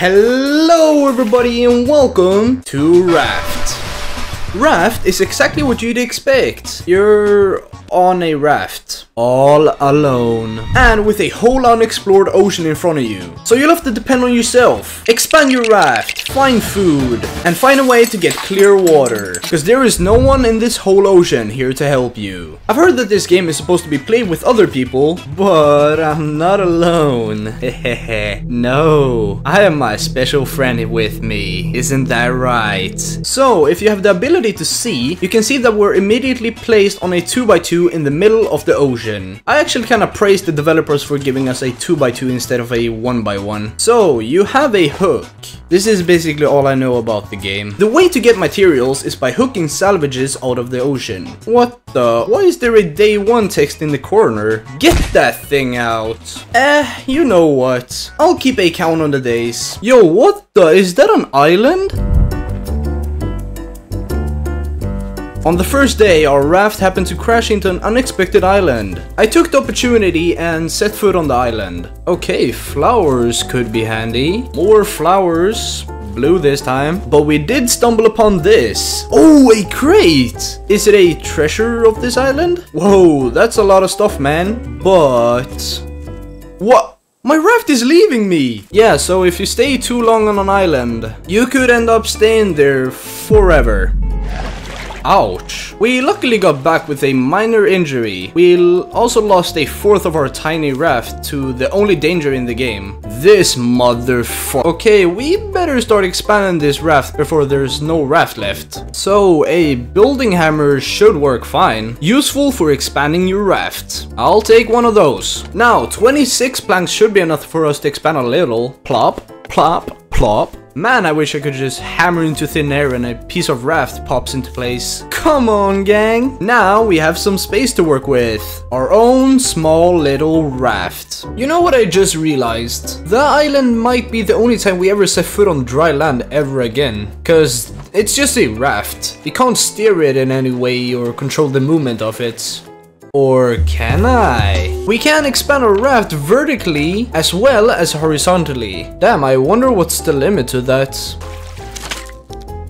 Hello everybody and welcome to Raft. Raft is exactly what you'd expect. You're on a raft, all alone, and with a whole unexplored ocean in front of you. So you'll have to depend on yourself. Expand your raft, find food, and find a way to get clear water, because there is no one in this whole ocean here to help you. I've heard that this game is supposed to be played with other people, but I'm not alone. no, I have my special friend with me, isn't that right? So, if you have the ability to see, you can see that we're immediately placed on a 2x2 in the middle of the ocean. I actually kinda praise the developers for giving us a 2x2 instead of a 1x1. So, you have a hook. This is basically all I know about the game. The way to get materials is by hooking salvages out of the ocean. What the? Why is there a day 1 text in the corner? Get that thing out. Eh, you know what. I'll keep a count on the days. Yo, what the? Is that an island? On the first day, our raft happened to crash into an unexpected island. I took the opportunity and set foot on the island. Okay, flowers could be handy. More flowers. Blue this time. But we did stumble upon this. Oh, a crate! Is it a treasure of this island? Whoa, that's a lot of stuff, man. But... What? My raft is leaving me! Yeah, so if you stay too long on an island, you could end up staying there forever. Ouch. We luckily got back with a minor injury. We also lost a fourth of our tiny raft to the only danger in the game. This motherfucker. Okay, we better start expanding this raft before there's no raft left. So, a building hammer should work fine. Useful for expanding your raft. I'll take one of those. Now, 26 planks should be enough for us to expand a little. Plop, plop, plop. Man, I wish I could just hammer into thin air and a piece of raft pops into place. Come on, gang! Now we have some space to work with. Our own small little raft. You know what I just realized? The island might be the only time we ever set foot on dry land ever again. Cause it's just a raft. You can't steer it in any way or control the movement of it. Or can I? We can expand our raft vertically as well as horizontally. Damn, I wonder what's the limit to that.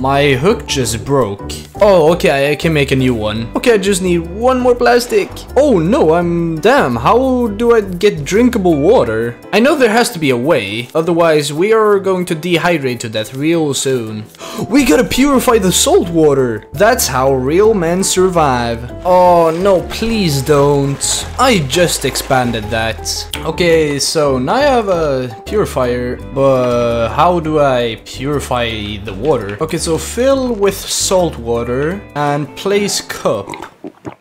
My hook just broke. Oh, okay, I can make a new one. Okay, I just need one more plastic. Oh no, I'm... Damn, how do I get drinkable water? I know there has to be a way, otherwise we are going to dehydrate to death real soon. We gotta purify the salt water. That's how real men survive. Oh no, please don't. I just expanded that. Okay, so now I have a purifier, but how do I purify the water? Okay, so fill with salt water and place cup.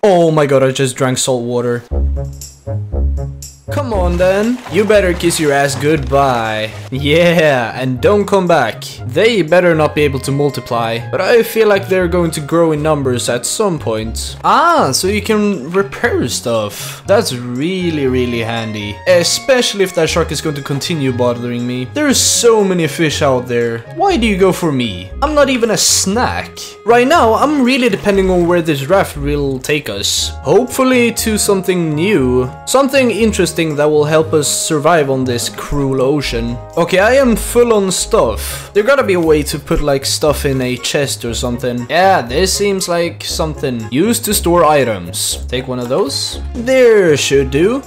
Oh my god, I just drank salt water. Come on then. You better kiss your ass goodbye. Yeah, and don't come back. They better not be able to multiply, but I feel like they're going to grow in numbers at some point. Ah, so you can repair stuff. That's really, really handy. Especially if that shark is going to continue bothering me. There's so many fish out there. Why do you go for me? I'm not even a snack. Right now, I'm really depending on where this raft will take us. Hopefully to something new. Something interesting that will help us survive on this cruel ocean. Okay, I am full on stuff. There gotta be a way to put like stuff in a chest or something. Yeah, this seems like something used to store items. Take one of those. There should do.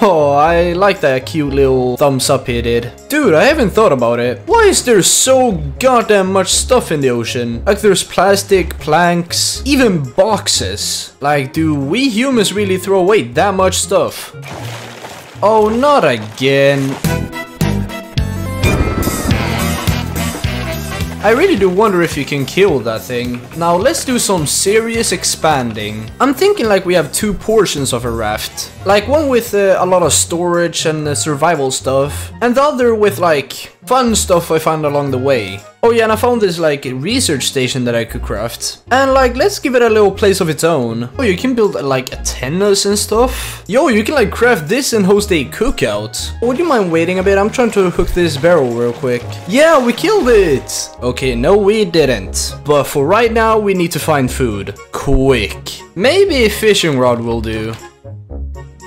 Oh, I like that cute little thumbs up he did. Dude, I haven't thought about it. Why is there so goddamn much stuff in the ocean? Like there's plastic, planks, even boxes. Like, do we humans really throw away that much stuff? Oh, not again. I really do wonder if you can kill that thing. Now let's do some serious expanding. I'm thinking like we have two portions of a raft. Like one with uh, a lot of storage and uh, survival stuff. And the other with like fun stuff I found along the way. Oh yeah, and I found this like research station that I could craft. And like, let's give it a little place of its own. Oh, you can build like antennas and stuff. Yo, you can like craft this and host a cookout. Would you mind waiting a bit? I'm trying to hook this barrel real quick. Yeah, we killed it. Okay, no we didn't. But for right now, we need to find food. Quick. Maybe a fishing rod will do.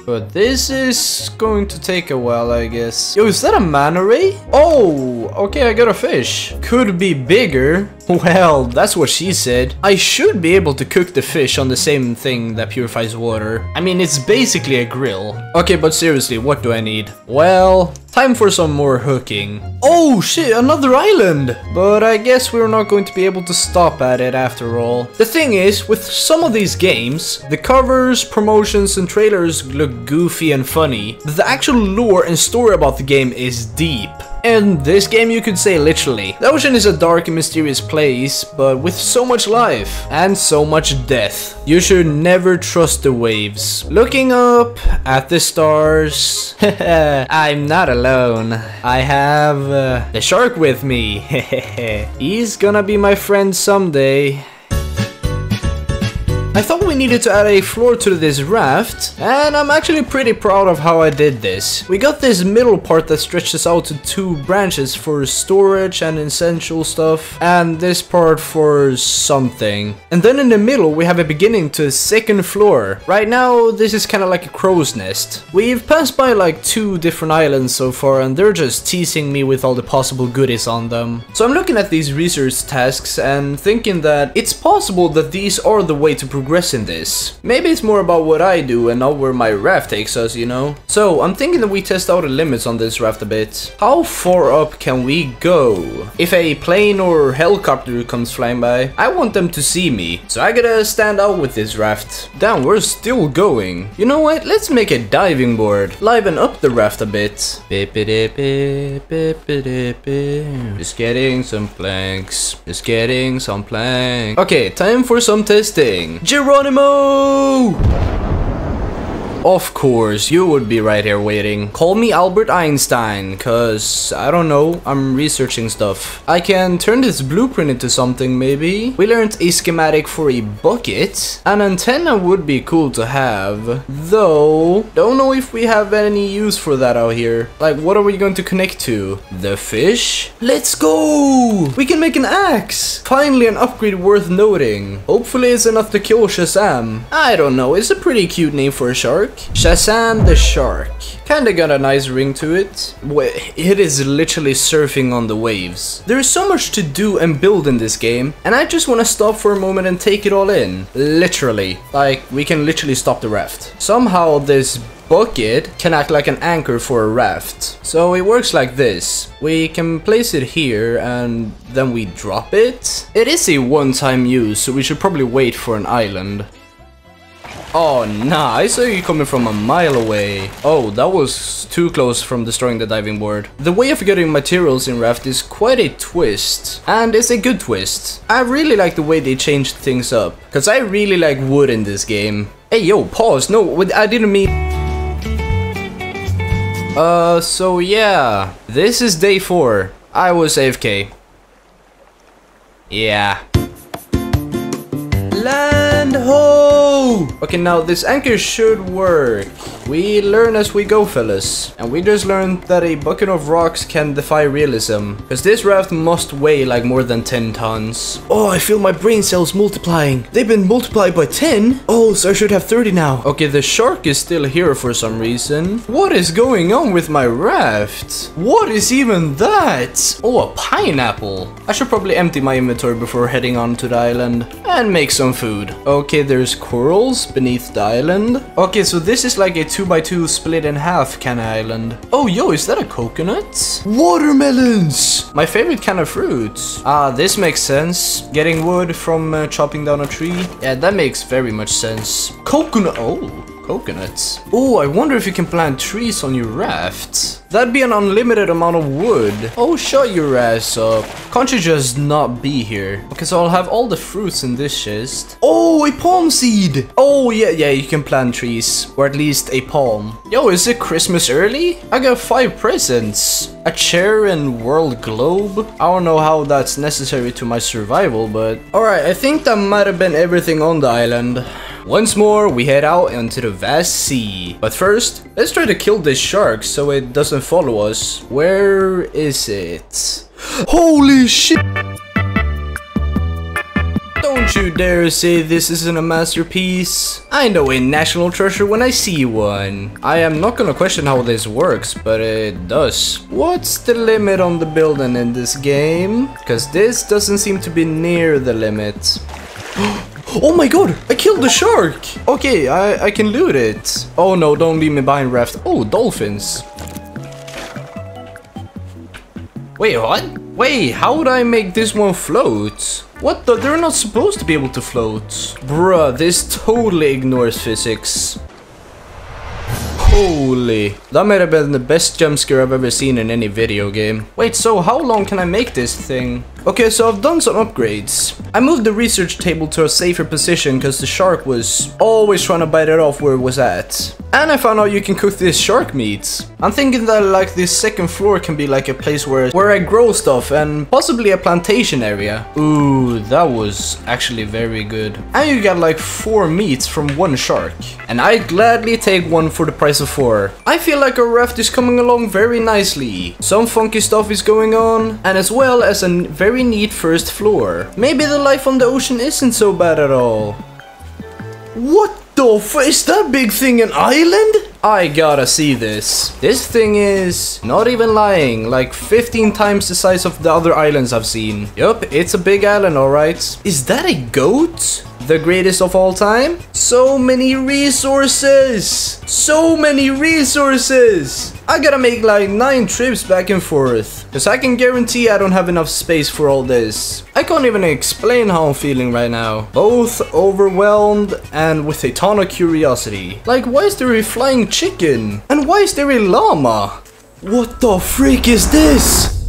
But this is going to take a while, I guess. Yo, is that a manta ray? Oh, okay, I got a fish. Could be bigger. Well, that's what she said. I should be able to cook the fish on the same thing that purifies water. I mean, it's basically a grill. Okay, but seriously, what do I need? Well, time for some more hooking. Oh shit, another island! But I guess we're not going to be able to stop at it after all. The thing is, with some of these games, the covers, promotions, and trailers look goofy and funny, but the actual lore and story about the game is deep. And this game you could say literally. The ocean is a dark and mysterious place, but with so much life and so much death. You should never trust the waves. Looking up at the stars, I'm not alone. I have uh, the shark with me. He's gonna be my friend someday. I thought we needed to add a floor to this raft, and I'm actually pretty proud of how I did this. We got this middle part that stretches out to two branches for storage and essential stuff, and this part for something. And then in the middle we have a beginning to a second floor. Right now this is kinda like a crow's nest. We've passed by like two different islands so far and they're just teasing me with all the possible goodies on them. So I'm looking at these research tasks and thinking that it's possible that these are the way to progress in this. Maybe it's more about what I do and not where my raft takes us, you know? So I'm thinking that we test out the limits on this raft a bit. How far up can we go? If a plane or helicopter comes flying by, I want them to see me. So I gotta stand out with this raft. Damn, we're still going. You know what? Let's make a diving board. Liven up the raft a bit. Just getting some planks. Just getting some planks. Okay, time for some testing. Geronimo! Of course, you would be right here waiting. Call me Albert Einstein, cause I don't know, I'm researching stuff. I can turn this blueprint into something maybe. We learned a schematic for a bucket. An antenna would be cool to have, though don't know if we have any use for that out here. Like what are we going to connect to? The fish? Let's go! We can make an axe! Finally an upgrade worth noting. Hopefully it's enough to kill Shazam. I don't know, it's a pretty cute name for a shark. Shazam the Shark. Kinda got a nice ring to it. It is literally surfing on the waves. There is so much to do and build in this game, and I just want to stop for a moment and take it all in. Literally. Like, we can literally stop the raft. Somehow this bucket can act like an anchor for a raft. So it works like this. We can place it here and then we drop it. It is a one-time use, so we should probably wait for an island. Oh, nah, I saw you coming from a mile away. Oh, that was too close from destroying the diving board. The way of getting materials in Raft is quite a twist. And it's a good twist. I really like the way they changed things up. Cause I really like wood in this game. Hey, yo, pause. No, I didn't mean... Uh, so yeah. This is day 4. I was AFK. Yeah. Land ho! Okay, now this anchor should work. We learn as we go, fellas. And we just learned that a bucket of rocks can defy realism. Because this raft must weigh like more than 10 tons. Oh, I feel my brain cells multiplying. They've been multiplied by 10? Oh, so I should have 30 now. Okay, the shark is still here for some reason. What is going on with my raft? What is even that? Oh, a pineapple. I should probably empty my inventory before heading on to the island. And make some food. Okay, there's corals beneath the island. Okay, so this is like a 2x2 split in half of island. Oh, yo, is that a coconut? Watermelons! My favorite kind of fruit. Ah, this makes sense. Getting wood from uh, chopping down a tree. Yeah, that makes very much sense. Coconut. Oh coconuts. Oh, I wonder if you can plant trees on your raft. That'd be an unlimited amount of wood. Oh, shut your ass up. Can't you just not be here? Okay, so I'll have all the fruits in this chest. Oh, a palm seed. Oh, yeah, yeah, you can plant trees. Or at least a palm. Yo, is it Christmas early? I got five presents. A chair and world globe? I don't know how that's necessary to my survival, but... Alright, I think that might have been everything on the island. Once more, we head out into the vast sea. But first, let's try to kill this shark so it doesn't follow us. Where is it? Holy shit! Don't you dare say this isn't a masterpiece. I know a national treasure when I see one. I am not gonna question how this works, but it does. What's the limit on the building in this game? Cause this doesn't seem to be near the limit. Oh, Oh my god, I killed the shark! Okay, I, I can loot it. Oh no, don't leave me behind raft. Oh, dolphins. Wait, what? Wait, how would I make this one float? What the? They're not supposed to be able to float. Bruh, this totally ignores physics. Holy. That might have been the best jump scare I've ever seen in any video game. Wait, so how long can I make this thing? Okay, so I've done some upgrades. I moved the research table to a safer position because the shark was always trying to bite it off where it was at. And I found out you can cook this shark meat. I'm thinking that like this second floor can be like a place where, where I grow stuff and possibly a plantation area. Ooh, that was actually very good. And you got like four meats from one shark. And I'd gladly take one for the price of four. I feel like our raft is coming along very nicely. Some funky stuff is going on and as well as a very neat first floor. Maybe the life on the ocean isn't so bad at all. What the f- is that big thing an island? I gotta see this. This thing is, not even lying, like 15 times the size of the other islands I've seen. Yup, it's a big island alright. Is that a goat? The greatest of all time? So many resources! So many resources! I gotta make like 9 trips back and forth. Cause I can guarantee I don't have enough space for all this. I can't even explain how I'm feeling right now. Both overwhelmed and with a ton of curiosity. Like why is there a flying chicken? And why is there a llama? What the freak is this?